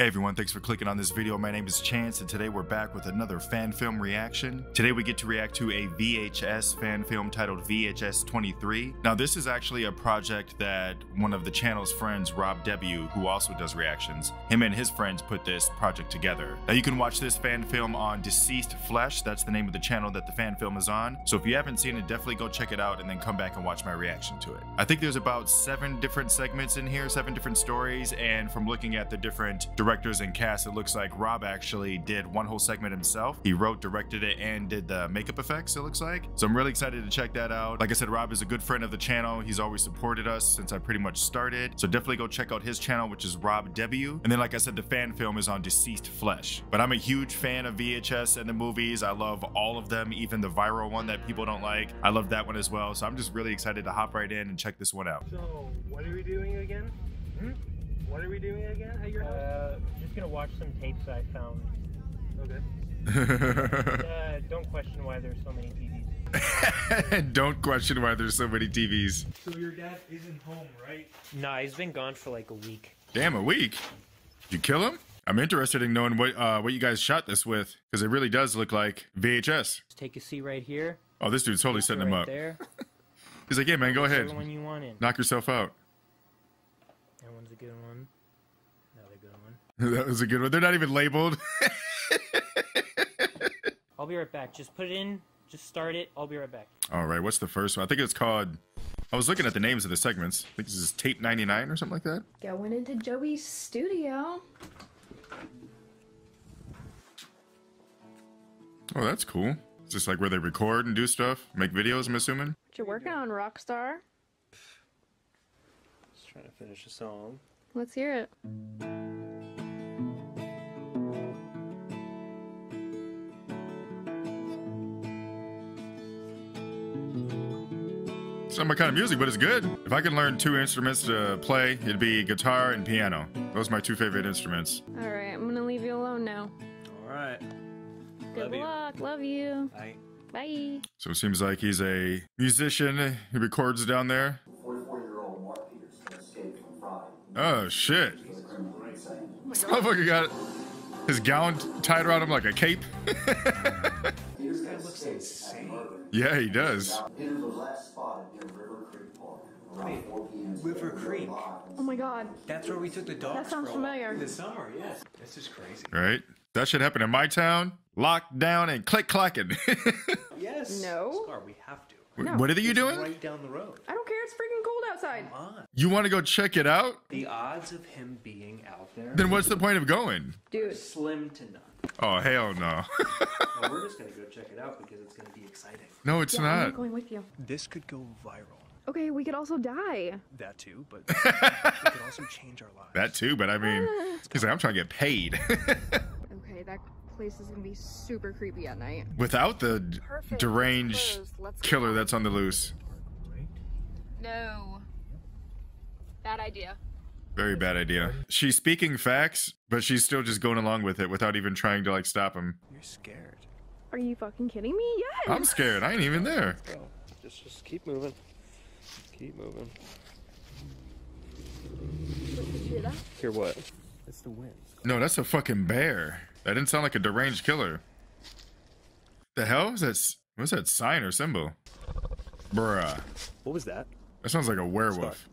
Hey everyone, thanks for clicking on this video. My name is Chance and today we're back with another fan film reaction. Today we get to react to a VHS fan film titled VHS 23. Now this is actually a project that one of the channel's friends, Rob W, who also does reactions, him and his friends put this project together. Now you can watch this fan film on Deceased Flesh, that's the name of the channel that the fan film is on. So if you haven't seen it, definitely go check it out and then come back and watch my reaction to it. I think there's about seven different segments in here, seven different stories, and from looking at the different directors and cast, it looks like Rob actually did one whole segment himself. He wrote, directed it, and did the makeup effects, it looks like. So I'm really excited to check that out. Like I said, Rob is a good friend of the channel. He's always supported us since I pretty much started. So definitely go check out his channel, which is Rob W. And then, like I said, the fan film is on Deceased Flesh. But I'm a huge fan of VHS and the movies. I love all of them, even the viral one that people don't like. I love that one as well. So I'm just really excited to hop right in and check this one out. So, what are we doing again? Hmm? What are we doing again at your house? Uh, just gonna watch some tapes I found. Okay. Uh, don't question why there's so many TVs. don't question why there's so many TVs. So your dad isn't home, right? Nah, he's been gone for like a week. Damn, a week. Did you kill him? I'm interested in knowing what uh, what you guys shot this with because it really does look like VHS. Just take a seat right here. Oh, this dude's totally setting him up. there. He's like, "Yeah, man, go ahead, Whichever you want in. knock yourself out." That good one. Another good one. that was a good one. They're not even labeled. I'll be right back. Just put it in. Just start it. I'll be right back. All right, what's the first one? I think it's called. I was looking at the names of the segments. I think this is Tape 99 or something like that. Going into Joey's studio. Oh, that's cool. It's just like where they record and do stuff, make videos. I'm assuming. What you working on, Rockstar? Just trying to finish a song. Let's hear it. It's not my kind of music, but it's good. If I could learn two instruments to play, it'd be guitar and piano. Those are my two favorite instruments. All right, I'm gonna leave you alone now. All right. Good Love you. luck. Love you. Bye. Bye. So it seems like he's a musician. He records down there. Oh shit! He was criminally insane. This motherfucker got his gown tied around him like a cape. Peterson looks insane. yeah, he does. Peterson was last spotted near River Creek Park around 4 p.m. River Creek. Oh my God. That's where we took the dogs. That sounds familiar. In the summer, yeah. This is crazy. Right? That should happen in my town. Locked down and click clacking. Yes. No. Scar, we have to. No. what are you doing? Right down the road. I don't care. It's freaking cold outside. Come on. You want to go check it out? The odds of him being out there Then what's the point of going? Dude. slim to none. Oh hell no. Well, we're just gonna go check it out because it's gonna be exciting. no, it's Yeah, I'm not. going with you. This could go viral. Okay, we could also die. That too, but it could also change our lives. That too, but I mean, ah. he's like, I'm trying to get paid. Okay, that place is gonna be super creepy at night. Without the Perfect. deranged killer that's on the loose. No. Bad idea. Very bad idea. She's speaking facts, but she's still just going along with it without even trying to like stop him. You're scared. Are you fucking kidding me? Yes. I'm scared. I ain't even there. Go. Just, just keep moving. Keep moving. Did you hear that? Hear what? It's the wind. No, that's a fucking bear. That didn't sound like a deranged killer. The hell is that? s- What's that sign or symbol? Bruh. What was that? That sounds like a werewolf.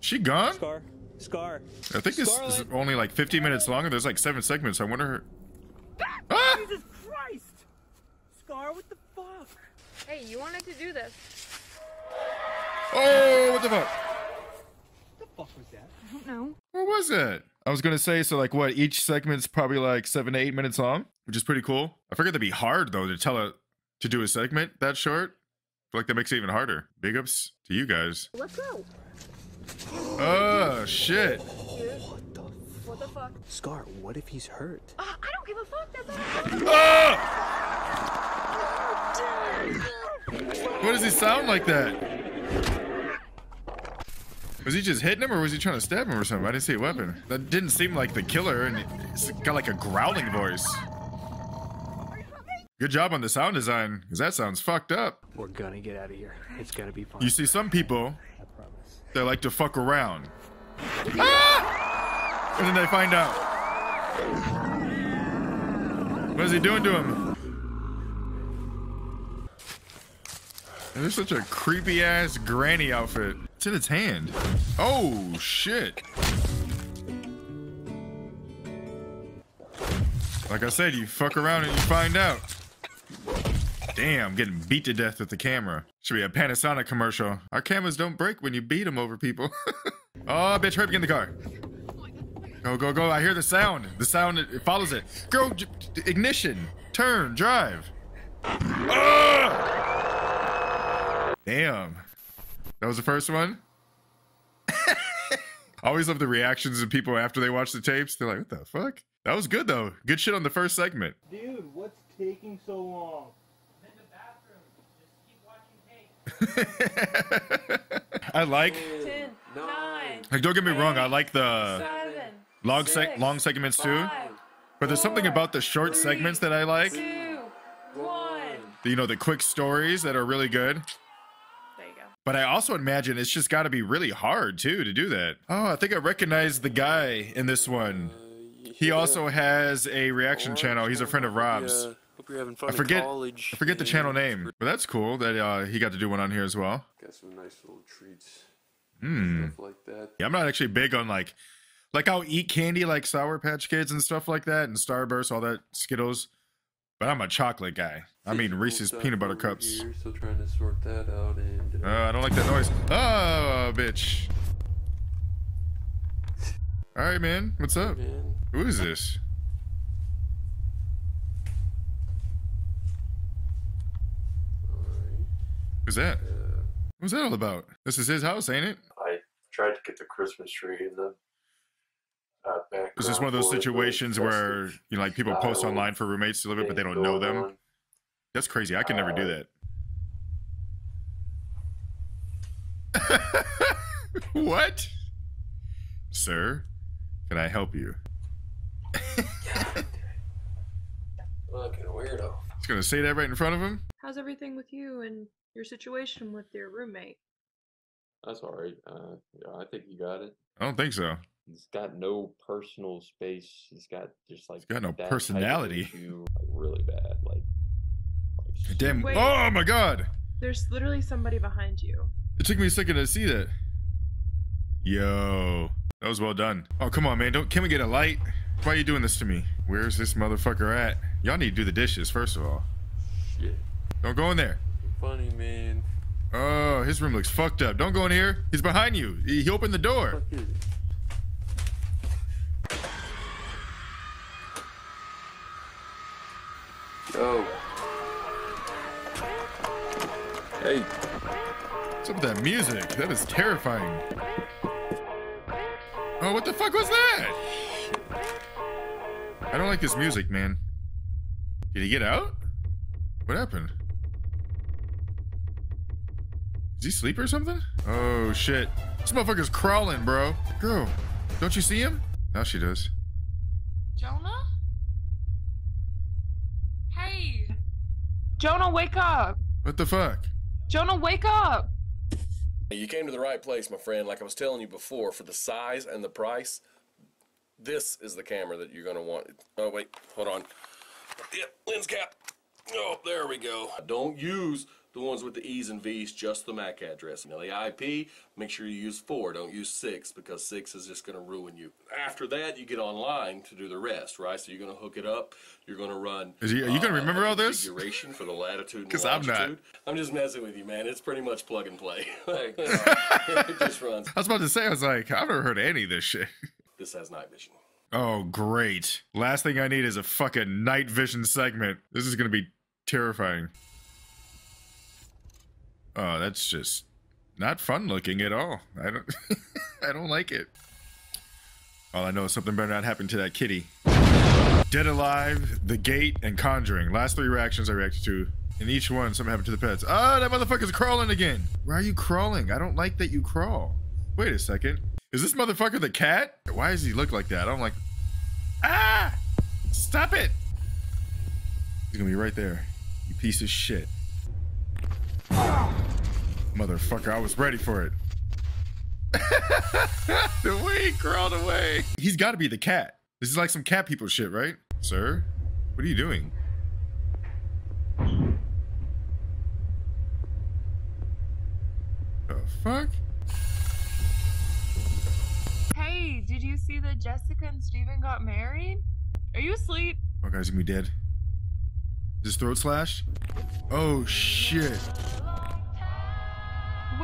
She gone? Scar. Scar. I think this is only like 15 minutes longer. There's like seven segments. I wonder. Her... Ah! Jesus Christ! Scar, what the fuck? Hey, you wanted to do this. Oh, what the fuck? What the fuck was that? I don't know. What was that? I was gonna say so. Like, what? Each segment's probably like seven to eight minutes long, which is pretty cool. I figured that'd be hard though to tell a to do a segment that short. I feel like that makes it even harder. Big ups to you guys. Let's go. Oh shit! What the fuck? Scar, what if he's hurt? Uh, I don't give a fuck. That's all. Ah! What does he sound like that? Was he just hitting him, or was he trying to stab him or something? I didn't see a weapon. That didn't seem like the killer, and it's got like a growling voice. Good job on the sound design, because that sounds fucked up. We're gonna get out of here. It's gonna be fun. You see, some people they like to fuck around. Ah! And then they find out. What is he doing to him? There's such a creepy ass granny outfit. It's in its hand. Oh shit. Like I said, you fuck around and you find out. Damn, getting beat to death with the camera. Should be a Panasonic commercial. Our cameras don't break when you beat them over people. oh, bitch, hurry up, get in the car. Go, go, go. I hear the sound. The sound, it, follows it. Go, ignition. Turn, drive. Ah! Damn. That was the first one? I always love the reactions of people after they watch the tapes. They're like, what the fuck? That was good, though. Good shit on the first segment. Dude, what's taking so long? I like, Ten, nine, like, don't get me wrong, I like the seven, long, seg- six, long segments too. five, But there's something about the short segments that I like. two, one. You know, the quick stories that are really good. There you go. But I also imagine it's just got to be really hard too to do that. Oh, I think I recognize the guy in this one. He also has a reaction channel. He's a friend of Rob's. Hope you're having fun I forget- college. I forget the channel name, but that's cool that uh, he got to do one on here as well. Got some nice little treats, Hmm. stuff like that. Yeah, I'm not actually big on like, like I'll eat candy like Sour Patch Kids and stuff like that, and Starburst, all that Skittles. But I'm a chocolate guy. I mean Reese's peanut butter cups. Here, still trying to sort that out, and uh, Uh, I don't like that noise. Oh, bitch. All right, man. What's up? man, Who is this? alright. Who's that? Uh, What's that all about? This is his house, ain't it? I tried to get the Christmas tree in the. Is this one of those for it, but situations where you know, like people post style online for roommates to live it, but they don't know them? on. That's crazy. I could never do that. what? Sir, can I help you? Fucking weirdo. He's gonna say that right in front of him? How's everything with you and your situation with your roommate? That's all right. Uh, yeah, I think you got it. I don't think so. He's got no personal space. He's got just like got no that type of personality. issue, like, really bad. Like, like Damn. Wait. Oh my god! There's literally somebody behind you. It took me a second to see that. Yo, that was well done. Oh come on, man! Don't can we get a light? Why are you doing this to me? Where's this motherfucker at? Y'all need to do the dishes first of all. Shit. Don't go in there. Funny man. Oh, his room looks fucked up. Don't go in here. He's behind you. He he opened the door. Fuck is it? Yo. Hey. What's up with that music? That is terrifying. Oh, what the fuck was that? I don't like this music, man. Did he get out? What happened? Is he asleep or something? Oh shit. This motherfucker's crawling, bro. Girl, don't you see him? Now she does. Jonah? Hey! Jonah, wake up! What the fuck? Jonah, wake up! You came to the right place, my friend. Like I was telling you before, for the size and the price, this is the camera that you're going to want. Oh, wait, hold on. Yep, lens cap. Oh, there we go. Don't use the ones with the E's and V's, just the MAC address. Now, the IP, make sure you use 4, don't use 6, because 6 is just going to ruin you. After that, you get online to do the rest, right? So you're going to hook it up. You're going to run. Is he- are you gonna uh, remember all this? Configuration for the latitude and 'Cause I'm not. I'm just messing with you, man. It's pretty much plug and play. Like, you know, it just runs. I was about to say, I was like, I've never heard any of this shit. This has night vision. Oh, great. Last thing I need is a fucking night vision segment. This is gonna be terrifying. Oh, that's just not fun looking at all. I don't I don't like it. All I know is something better not happen to that kitty. Dead Alive, The Gate, and Conjuring. Last three reactions I reacted to. In each one, something happened to the pets. Ah, that motherfucker's crawling again. Why are you crawling? I don't like that you crawl. Wait a second. Is this motherfucker the cat? Why does he look like that? I don't like. Ah! Stop it! He's gonna be right there. You piece of shit. Motherfucker, I was ready for it. the way he crawled away. He's got to be the cat. This is like some cat people shit, right? Sir, what are you doing? The fuck? Hey, did you see that Jessica and Steven got married? Are you asleep? Oh, guy's gonna be dead. Is his throat slashed? Oh shit.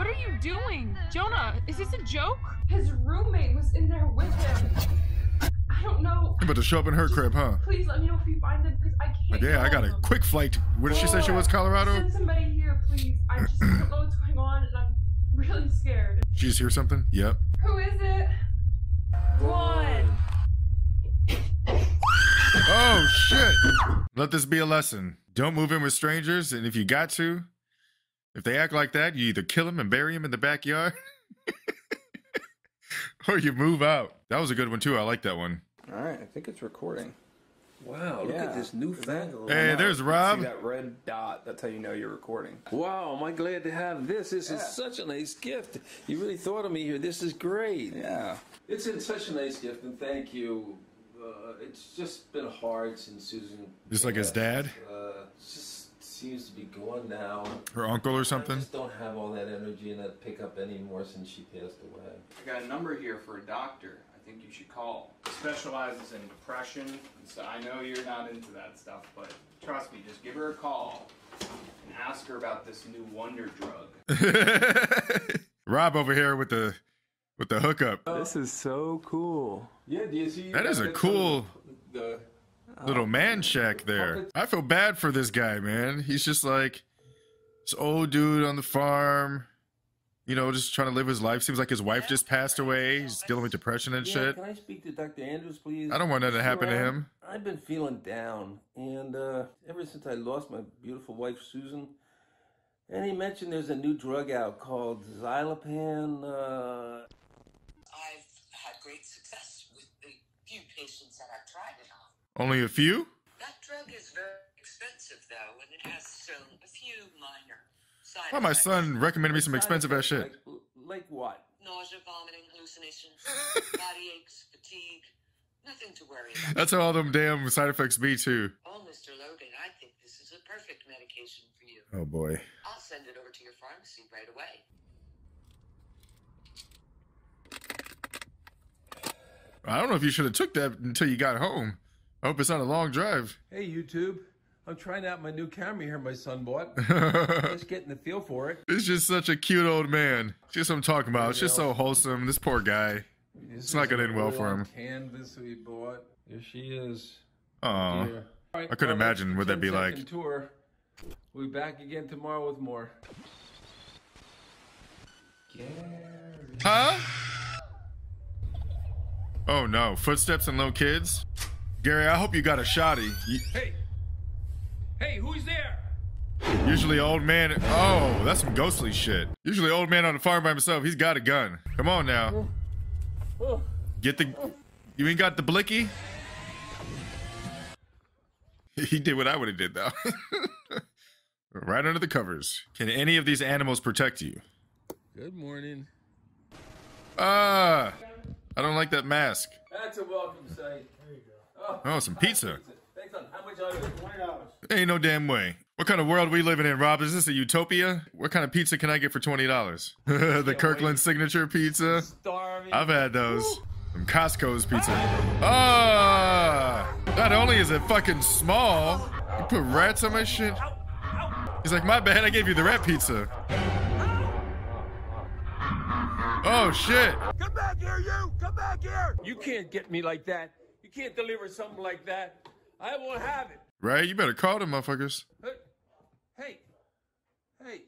What are you doing? Jonah, is this a joke? His roommate was in there with him. I don't know. You about to show up in her crib, huh? Please let me know if you find them because I can't. Yeah, I got a quick flight. Where did she say she was? Colorado? Send somebody here, please. I just don't know what's going on and I'm really scared. She just hear something? Yep. Who is it? One. Oh shit! Let this be a lesson. Don't move in with strangers, and if you got to, if they act like that, you either kill them and bury them in the backyard, or you move out. That was a good one too. I like that one. All right, I think it's recording. Wow, look at this newfangled. Hey, there's Rob. See that red dot? That's how you know you're recording. Wow, am I glad to have this? This is such a nice gift. You really thought of me here. This is great. Yeah. It's in such a nice gift, and thank you. Uh, it's just been hard since Susan. Just like his dad? Uh, just seems to be gone now. Her uncle or something? I something? just don't have all that energy and that pickup anymore since she passed away. I got a number here for a doctor. I think you should call. Specializes in depression. So I know you're not into that stuff, but trust me, just give her a call and ask her about this new wonder drug. Rob over here with the with the hookup. This is so cool. Yeah, do you see? That is a cool The, little man shack there. I feel bad for this guy, man. He's just like this old dude on the farm, you know, just trying to live his life. Seems like his wife just passed away. He's dealing with depression and yeah, shit. Can I speak to Dr. Andrews, please? I don't want that to happen to him. I've been feeling down, and uh, ever since I lost my beautiful wife Susan, and he mentioned there's a new drug out called Xylopan. Uh, I've had great success with the few patients that I've tried it on. Only a few? That drug is very expensive, though, and it has um, a few minor side Why my effects. son recommended me some expensive ass shit. like what? Nausea, vomiting, hallucinations, body aches, fatigue. Nothing to worry about. That's how all them damn side effects be too. Oh, Mr. Logan, I think this is a perfect medication for you. Oh boy. I'll send it over to your pharmacy right away. I don't know if you should have took that until you got home. I hope it's not a long drive. Hey, YouTube. I'm trying out my new camera here my son bought. Just getting the feel for it. It's just such a cute old man. Just what I'm talking about. It's just so wholesome. This poor guy. This It's not gonna end well for him. Canvas we bought. Here she is. Oh. Dear. All I couldn't imagine what that'd be like. Tour. We'll be back again tomorrow with more. Huh? Oh no, footsteps and little kids? Gary, I hope you got a shotty. You- Hey! Hey, who's there? Usually old man. Oh, that's some ghostly shit. Usually old man on the farm by himself. He's got a gun. Come on now. Get the. You ain't got the blicky. He did what I would have did though. right under the covers. Can any of these animals protect you? Good morning. Ah, I don't like that mask. That's a welcome sight. There you go. Oh, some pizza. How much are you? Twenty dollars. Ain't no damn way. What kind of world are we living in, Rob? Is this a utopia? What kind of pizza can I get for twenty dollars? the Kirkland signature pizza. Starving. I've had those. Some Costco's pizza. Ah! Not only is it fucking small, you put rats on my shit. He's like, my bad, I gave you the rat pizza. Oh shit! Come back here, you! Come back here! You can't get me like that. You can't deliver something like that. I won't have it. Right? You better call them motherfuckers. Hey. Hey.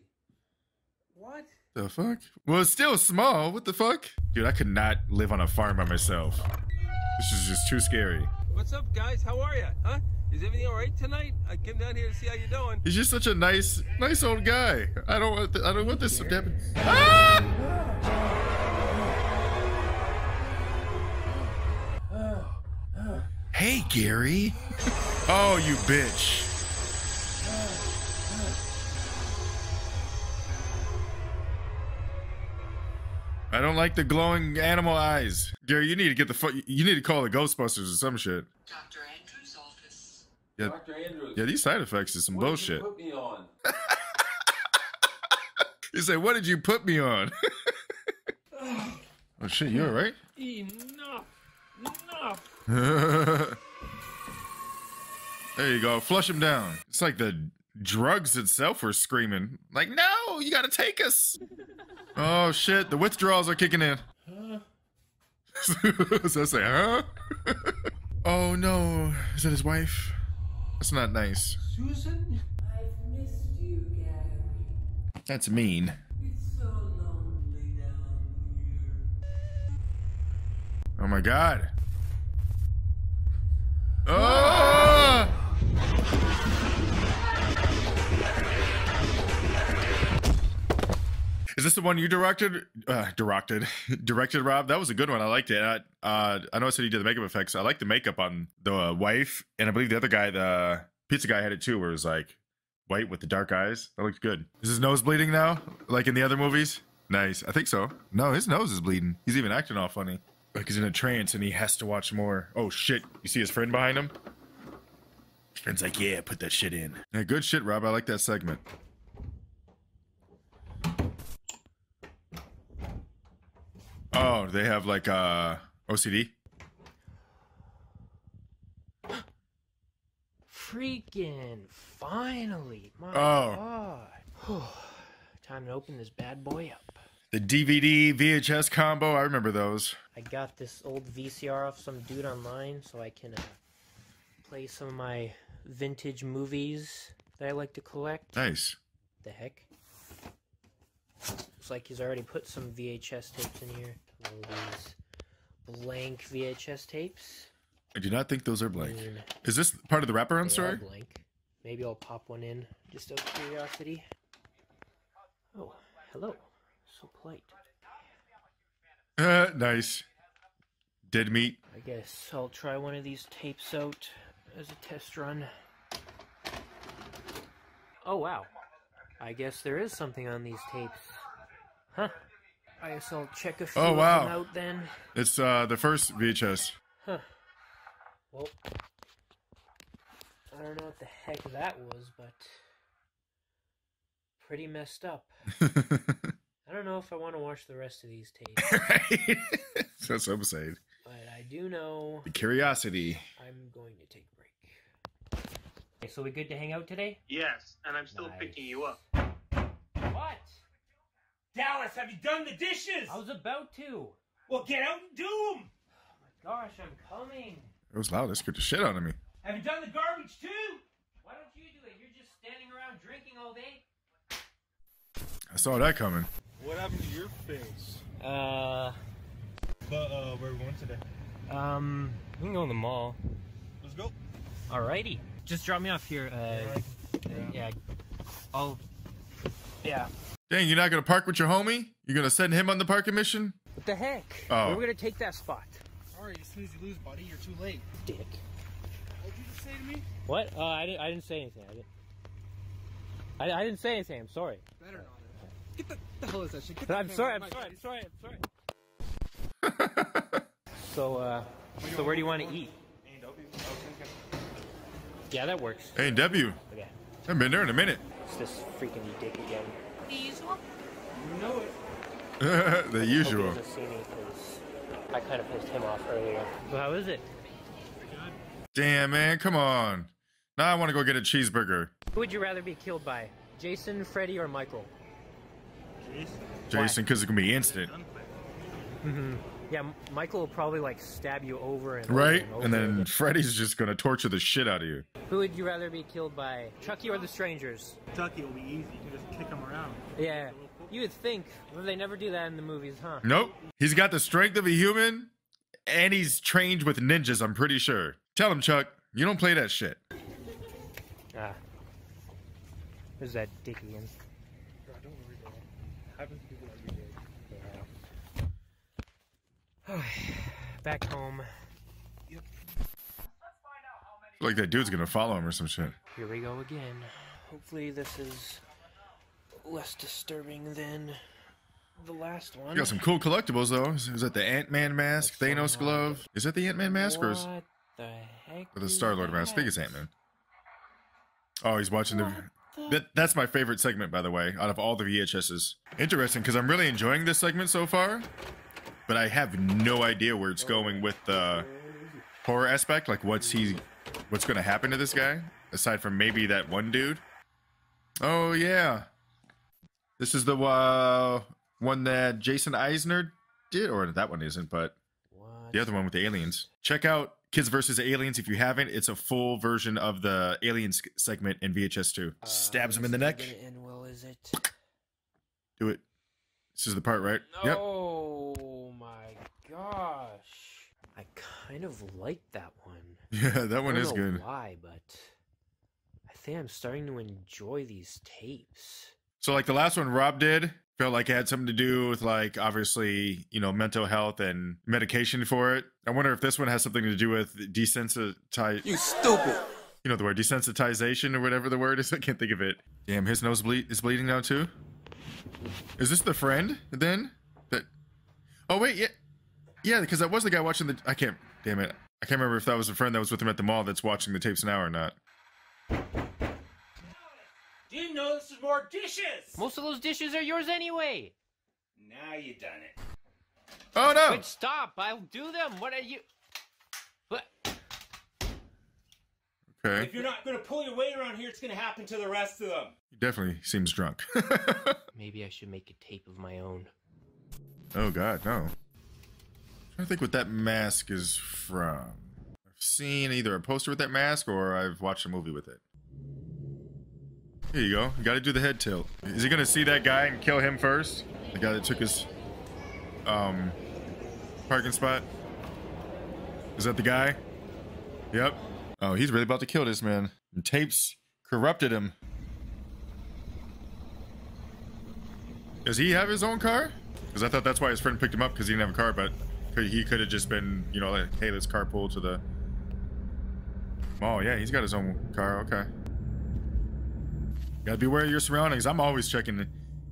What? The fuck? Well, it's still small. What the fuck? Dude, I could not live on a farm by myself. This is just too scary. What's up, guys? How are you? Huh? Is everything all right tonight? I came down here to see how you're doing. He's just such a nice, nice old guy. I don't want, I don't want this to happen. Ah! Hey, Gary. Oh, you bitch. I don't like the glowing animal eyes. Gary, you need to get the fu- you need to call the Ghostbusters or some shit. Dr. Andrews' office. Yeah, Dr. Andrews. yeah, these side effects is some what did you bullshit. put me on? You say, "What did you put me on?" oh shit, you alright? Enough. Enough. there you go. Flush him down. It's like the drugs itself were screaming. Like, no, you gotta take us. oh shit, the withdrawals are kicking in. so I say, huh? oh no, is that his wife? That's not nice. Susan? I've missed you, Gary. That's mean. So lonely down here. Oh my god. Oh! Is this the one you directed? Uh, directed, directed, Rob. That was a good one. I liked it. I, uh, I know I said you did the makeup effects. I like the makeup on the uh, wife, and I believe the other guy, the pizza guy, had it too, where it was like white with the dark eyes. That looked good. Is his nose bleeding now, like in the other movies? Nice. I think so. No, his nose is bleeding. He's even acting all funny. Like he's in a trance and he has to watch more. Oh shit! You see his friend behind him? His friend's like, "Yeah, put that shit in." Yeah, good shit, Rob. I like that segment. Oh, they have like uh OCD. Freaking finally. My Oh. god. Whew. Time to open this bad boy up. The DVD VHS combo. I remember those. I got this old VCR off some dude online so I can uh, play some of my vintage movies that I like to collect. Nice. The heck? Looks like he's already put some VHS tapes in here. All these blank VHS tapes. I do not think those are blank. Mm. Is this part of the wraparound story? blank. Maybe I'll pop one in just out of curiosity. Oh, hello. So polite. Uh, nice. Dead meat. I guess I'll try one of these tapes out as a test run. Oh wow. I guess there is something on these tapes. Huh. I guess I'll check a few Oh of them wow. out then. It's uh the first VHS. Huh. Well, I don't know what the heck that was, but pretty messed up. I don't know if I want to watch the rest of these tapes, That's what I'm saying. but I do know The curiosity. I'm going to take a break. Okay, so we good to hang out today? Yes, and I'm still Nice. picking you up. What? Dallas, have you done the dishes? I was about to. Well, get out and do them. Oh my gosh, I'm coming. It was loud. That scared the shit out of me. Have you done the garbage too? Why don't you do it? You're just standing around drinking all day. I saw that coming. What happened to your face? Uh, But uh, where are we going today? um, we can go in the mall. Let's go. Alrighty. Just drop me off here. Uh, yeah. I'll. Yeah. Dang, you're not gonna park with your homie? You're gonna send him on the parking mission? What the heck? Oh. We're gonna take that spot. Sorry, as soon as you lose, buddy, you're too late. Dick. What did you just say to me? What? Uh, I didn't. I didn't say anything. I didn't. I, I didn't say anything. I'm sorry. Better not. Get the, the hell is that shit? Get I'm that sorry. I'm of my sorry. I'm sorry. I'm sorry. so, uh, so where do you want to eat? Yeah, that works. Hey, W. Okay. I've been there in a minute. It's this freaking dick again. The usual? You know it. the Hope usual. he doesn't see me 'cause I kind of pissed him off earlier. So how is it? Damn, man, come on. Now I want to go get a cheeseburger. Who would you rather be killed by? Jason, Freddy, or Michael? Jason, because it gonna be instant, Mm-hmm. Yeah, Michael will probably like stab you over and over right? and, over And then again. Freddy's just gonna torture the shit out of you. Who would you rather be killed by? Chucky or the strangers? Chucky will be easy. You can just kick him around. Yeah. You would think, but they never do that in the movies, huh? Nope. He's got the strength of a human, and he's trained with ninjas. I'm pretty sure. Tell him, Chuck. You don't play that shit. Ah. There's that dick again. Bro, don't worry about it. Happens to people every day. Back home. Like that dude's gonna follow him or some shit. Here we go again. Hopefully this is less disturbing than the last one. You got some cool collectibles though. Is, that the Ant Man mask, Thanos glove? Is that the Ant Man mask or is What the heck? or the Star Lord mask? I think it's Ant Man. Oh, he's watching the. That, that's my favorite segment, by the way, out of all the VHSs. Interesting, because I'm really enjoying this segment so far, but I have no idea where it's going with the horror aspect. Like, what's he, what's going to happen to this guy aside from maybe that one dude? Oh yeah, this is the uh, one that Jason Eisener did, or that one isn't, but the other one with the aliens. Check out Kids versus Aliens if you haven't. It's a full version of the aliens segment in VHS 2. Stabs him in the neck. Gonna well, is it? Do it. This is the part, right? Yep. Oh my gosh. I kind of like that one. Yeah, that one I don't is know good. Why, but I think I'm starting to enjoy these tapes. So like the last one Rob did felt like it had something to do with like obviously, you know, mental health and medication for it. I wonder if this one has something to do with desensitize You stupid. You know the word desensitization or whatever the word is. I can't think of it. Damn, his nose ble- is bleeding now too. Is this the friend then? That Oh wait, yeah. Yeah, because that was the guy watching the I can't damn it. I can't remember if that was a friend that was with him at the mall that's watching the tapes now or not. Didn't know this was more dishes. Most of those dishes are yours anyway. Now you done it. Oh no! But stop! I'll do them. What are you? What? Okay. If you're not gonna pull your weight around here, it's gonna happen to the rest of them. He definitely seems drunk. Maybe I should make a tape of my own. Oh god, no. I think what that mask is from. I've seen either a poster with that mask or I've watched a movie with it. Here you go. You gotta do the head tilt. Is he gonna see that guy and kill him first? The guy that took his um parking spot? Is that the guy? Yep. Oh, he's really about to kill this man. Tapes corrupted him. Does he have his own car? Because I thought that's why his friend picked him up because he didn't have a car, but he could have just been, you know, like, hey, let's carpool to the. Oh yeah, he's got his own car. Okay. Gotta be aware of your surroundings. I'm always checking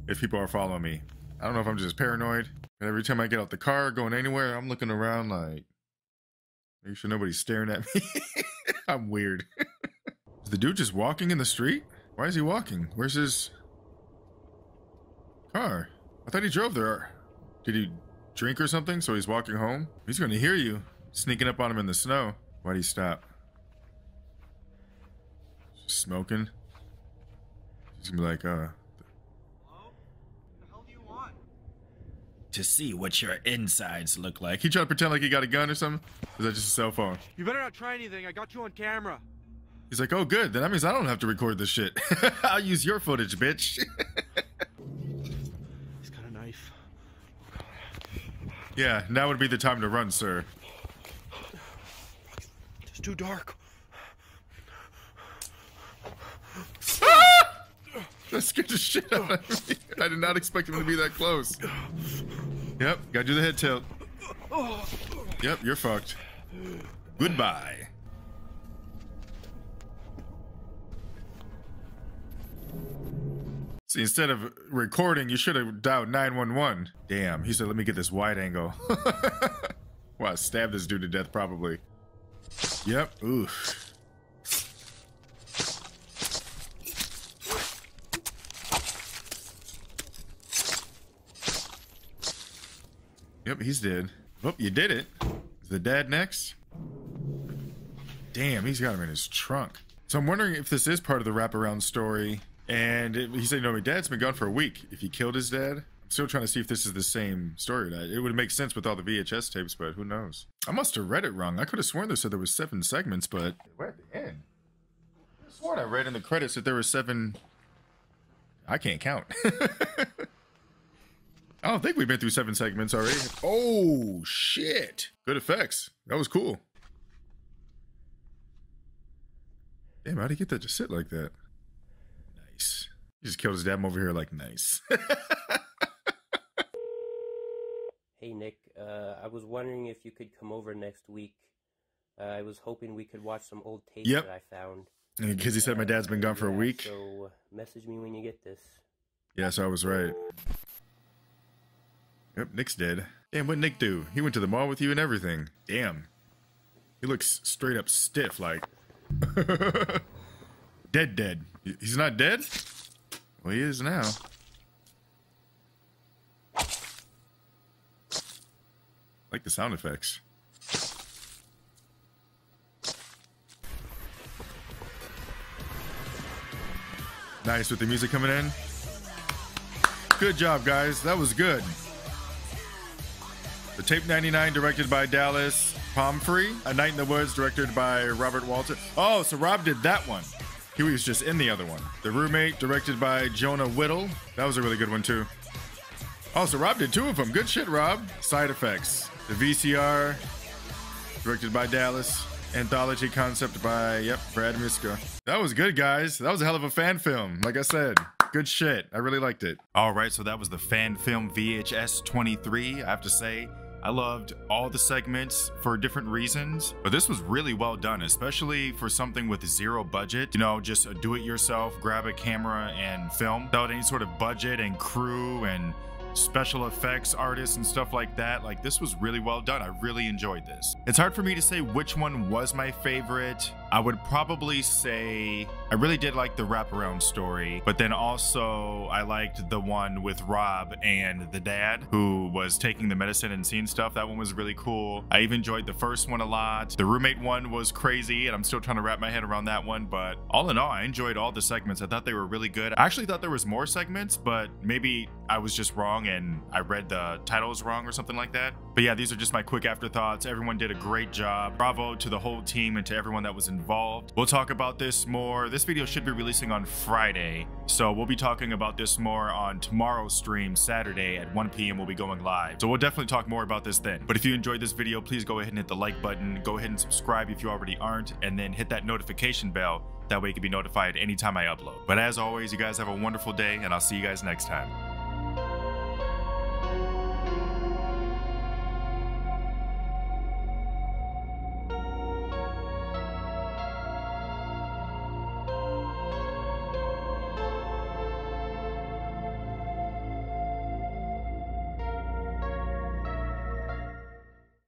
if people are following me. I don't know if I'm just paranoid. But every time I get out the car, going anywhere, I'm looking around like, make sure nobody's staring at me. I'm weird. is the dude just walking in the street? Why is he walking? Where's his car? I thought he drove there. Did he drink or something? So he's walking home? He's gonna hear you sneaking up on him in the snow. Why'd he stop? Smoking? He's gonna be like, uh. To see what your insides look like. He trying to pretend like he got a gun or something? Or is that just a cell phone? You better not try anything. I got you on camera. He's like, oh, good. Then that means I don't have to record this shit. I'll use your footage, bitch. He's got a knife. Yeah, now would be the time to run, sir. It's too dark. That scared the shit out of me. I did not expect him to be that close. Yep, gotta do the head tilt. Yep, you're fucked. Goodbye. See, instead of recording, you should have dialed 911. Damn, he said, let me get this wide angle. wow, stab this dude to death, probably. Yep, oof. Yep, he's dead. Oh, you did it. Is the dad next? Damn, he's got him in his trunk. So I'm wondering if this is part of the wraparound story. And it, he said, no, my dad's been gone for a week. If he killed his dad, I'm still trying to see if this is the same story. It would make sense with all the VHS tapes, but who knows? I must have read it wrong. I could have sworn they said there was seven segments, but we're at the end. I sworn I read in the credits that there were seven. I can't count. I don't think we've been through seven segments already. Oh, shit. Good effects. That was cool. Damn, how'd he get that to sit like that? Nice. He just killed his dad over here like nice. Hey Nick, uh, I was wondering if you could come over next week. Uh, I was hoping we could watch some old tapes Yep. that I found. Because he said my dad's been gone for a week. So uh, message me when you get this. Yeah, so I was right. Yep, Nick's dead. Damn, what Nick do? He went to the mall with you and everything. Damn. He looks straight up stiff, like. dead, dead. He's not dead? Well, he is now. like the sound effects. Nice with the music coming in. Good job, guys. That was good. The Tape 99, directed by Dallas Pomfrey. A Night in the Woods, directed by Robert Walter. Oh, so Rob did that one. He was just in the other one. The Roommate, directed by Jonah Whittle. That was a really good one, too. Also, Rob did two of them. Good shit, Rob. Side Effects. The VCR, directed by Dallas. Anthology concept by, yep, Brad Miska. That was good, guys. That was a hell of a fan film. Like I said, good shit. I really liked it. All right, so that was the fan film VHS 23. I have to say, I loved all the segments for different reasons, but this was really well done, especially for something with zero budget. You know, just do it yourself, grab a camera and film without any sort of budget and crew and special effects artists and stuff like that. Like this was really well done. I really enjoyed this. It's hard for me to say which one was my favorite. I would probably say I really did like the wraparound story, but then also I liked the one with Rob and the dad who was taking the medicine and seeing stuff. That one was really cool. I even enjoyed the first one a lot. The roommate one was crazy and I'm still trying to wrap my head around that one, but all in all, I enjoyed all the segments. I thought they were really good. I actually thought there was more segments, but maybe I was just wrong and I read the titles wrong or something like that. But yeah, these are just my quick afterthoughts. Everyone did a great job. Bravo to the whole team and to everyone that was involved. We'll talk about this more. This video should be releasing on Friday. So we'll be talking about this more on tomorrow's stream, Saturday at 1 p.m. We'll be going live. So we'll definitely talk more about this then. But if you enjoyed this video, please go ahead and hit the like button. Go ahead and subscribe if you already aren't. And then hit that notification bell. That way you can be notified anytime I upload. But as always, you guys have a wonderful day and I'll see you guys next time.